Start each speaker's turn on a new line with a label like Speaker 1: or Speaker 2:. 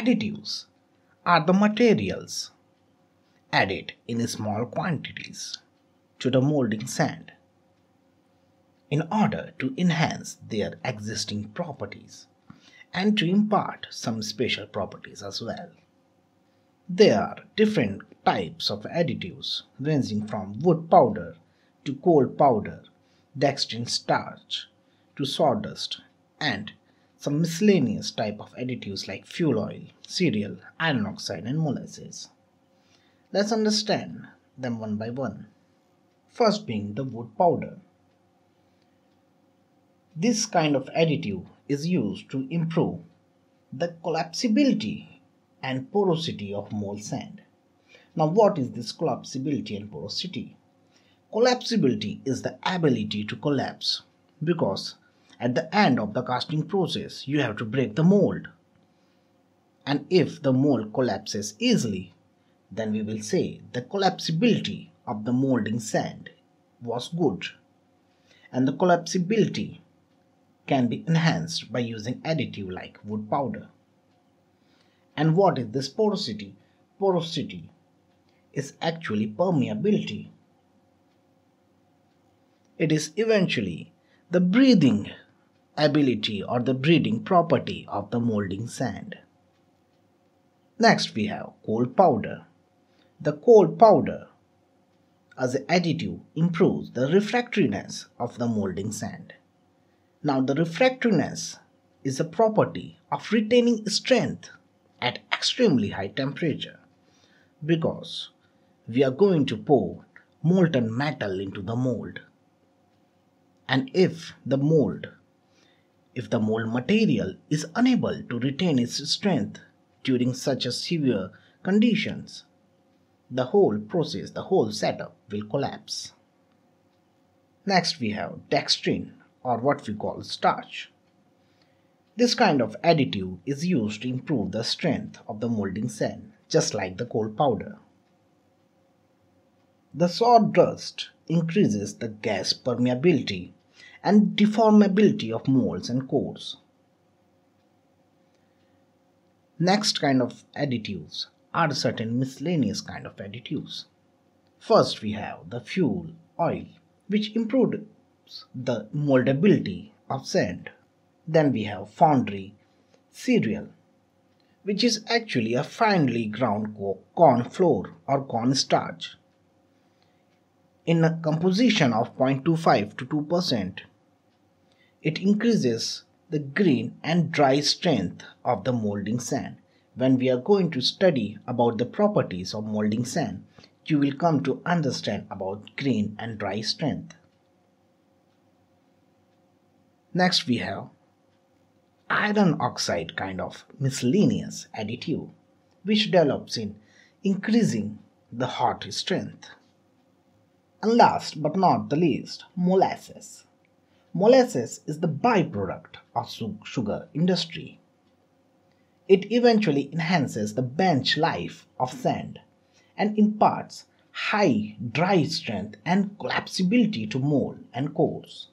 Speaker 1: Additives are the materials added in small quantities to the molding sand in order to enhance their existing properties and to impart some special properties as well. There are different types of additives ranging from wood powder to coal powder, dextrin starch to sawdust and some miscellaneous type of additives like fuel oil, cereal, iron oxide and molasses. Let's understand them one by one. First being the wood powder. This kind of additive is used to improve the collapsibility and porosity of mold sand. Now, what is this collapsibility and porosity? Collapsibility is the ability to collapse because at the end of the casting process you have to break the mold. And if the mold collapses easily, then we will say the collapsibility of the molding sand was good. And the collapsibility can be enhanced by using additive like wood powder. And what is this porosity? Porosity is actually permeability. It is eventually the breathing ability or the breeding property of the molding sand. Next we have coal powder. The coal powder as an additive improves the refractoriness of the molding sand. Now the refractoriness is a property of retaining strength at extremely high temperature because we are going to pour molten metal into the mold and if the mold if the mold material is unable to retain its strength during such severe conditions the whole process the whole setup will collapse next we have dextrin or what we call starch this kind of additive is used to improve the strength of the molding sand, just like the coal powder. The sawdust increases the gas permeability and deformability of molds and cores. Next kind of additives are certain miscellaneous kind of additives. First we have the fuel oil which improves the moldability of sand. Then we have foundry cereal, which is actually a finely ground corn flour or corn starch. In a composition of 0.25 to 2%, it increases the grain and dry strength of the molding sand. When we are going to study about the properties of molding sand, you will come to understand about grain and dry strength. Next we have iron oxide kind of miscellaneous additive which develops in increasing the hot strength. And last but not the least, molasses. Molasses is the byproduct of sugar industry. It eventually enhances the bench life of sand and imparts high dry strength and collapsibility to mold and cores.